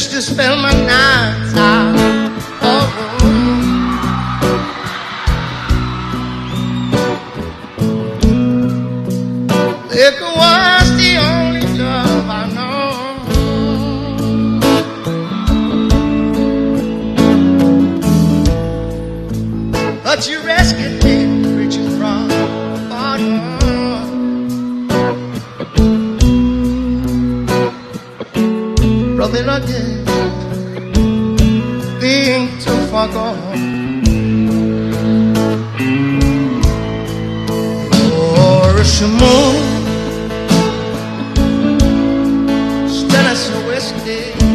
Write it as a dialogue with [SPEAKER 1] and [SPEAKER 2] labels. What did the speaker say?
[SPEAKER 1] used to spend my nights out alone. Was the only I. But you rescued me, running again. Being too far gone. Oh, or moon? Stand as a whiskey.